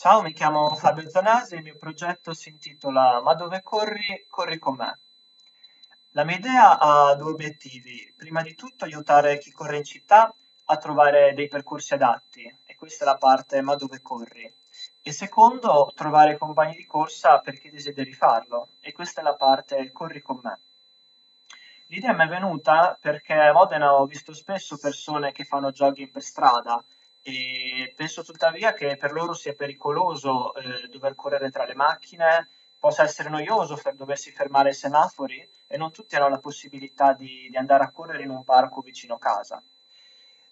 Ciao, mi chiamo Fabio Zanasi e il mio progetto si intitola Ma dove corri? Corri con me. La mia idea ha due obiettivi. Prima di tutto aiutare chi corre in città a trovare dei percorsi adatti, e questa è la parte Ma dove corri? E secondo, trovare compagni di corsa per chi desideri farlo, e questa è la parte Corri con me. L'idea mi è venuta perché a Modena ho visto spesso persone che fanno jogging per strada e penso tuttavia che per loro sia pericoloso eh, dover correre tra le macchine, possa essere noioso per doversi fermare ai semafori e non tutti hanno la possibilità di, di andare a correre in un parco vicino casa.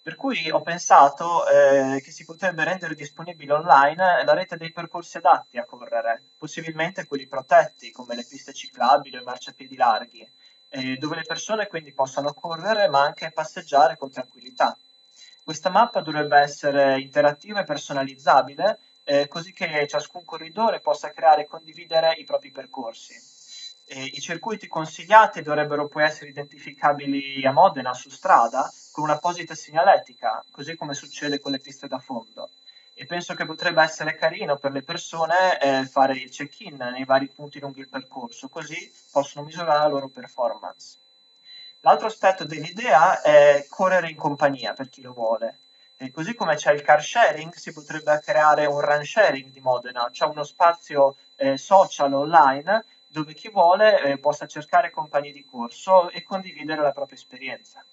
Per cui ho pensato eh, che si potrebbe rendere disponibile online la rete dei percorsi adatti a correre, possibilmente quelli protetti come le piste ciclabili o i marciapiedi larghi, eh, dove le persone quindi possano correre ma anche passeggiare con tranquillità. Questa mappa dovrebbe essere interattiva e personalizzabile, eh, così che ciascun corridore possa creare e condividere i propri percorsi. E I circuiti consigliati dovrebbero poi essere identificabili a Modena su strada con un'apposita segnaletica, così come succede con le piste da fondo. E penso che potrebbe essere carino per le persone eh, fare il check-in nei vari punti lungo il percorso, così possono misurare la loro performance. L'altro aspetto dell'idea è correre in compagnia per chi lo vuole. E così come c'è il car sharing, si potrebbe creare un run sharing di Modena, cioè uno spazio eh, social online dove chi vuole eh, possa cercare compagni di corso e condividere la propria esperienza.